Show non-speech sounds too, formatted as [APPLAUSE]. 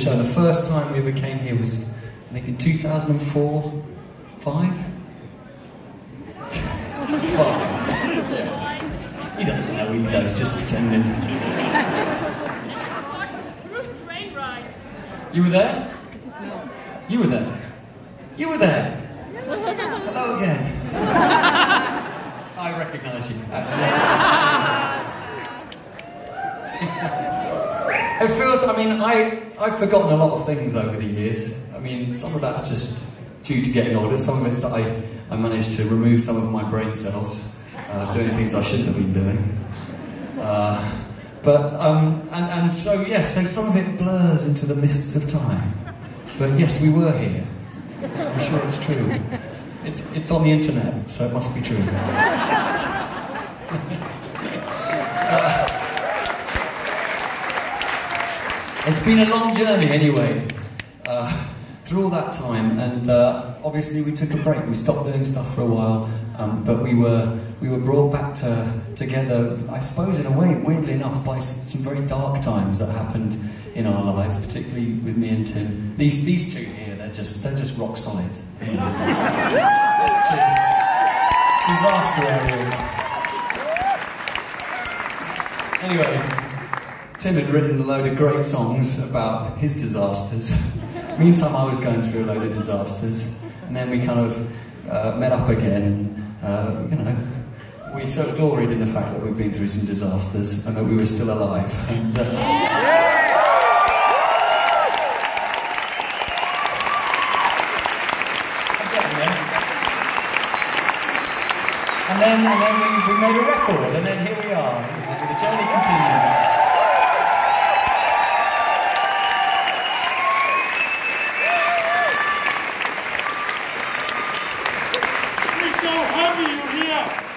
show. The first time we ever came here was, I think, in 2004, five. Five. He doesn't know either. He's just pretending. You were there? You were there? You were there? Hello again. I recognise you. It feels, I mean, I, I've forgotten a lot of things over the years. I mean, some of that's just due to getting older. Some of it's that I, I managed to remove some of my brain cells, uh, doing things I shouldn't have been doing. Uh, but, um, and, and so, yes, so some of it blurs into the mists of time. But yes, we were here. I'm sure it's true. It's, it's on the internet, so it must be true. It's been a long journey anyway, uh, through all that time, and uh, obviously we took a break. We stopped doing stuff for a while, um, but we were we were brought back to, together, I suppose, in a way, weirdly enough, by some very dark times that happened in our lives, particularly with me and Tim. These these two here, they're just they're just rock solid. Disaster areas. Anyway, Tim had written a load of great songs about his disasters. [LAUGHS] Meantime, I was going through a load of disasters, and then we kind of uh, met up again, and uh, you know, we sort of gloried in the fact that we'd been through some disasters and that we were still alive. [LAUGHS] And, uh, And then, and then we, we made a record, and then here we are. The journey continues. We're so happy you're here.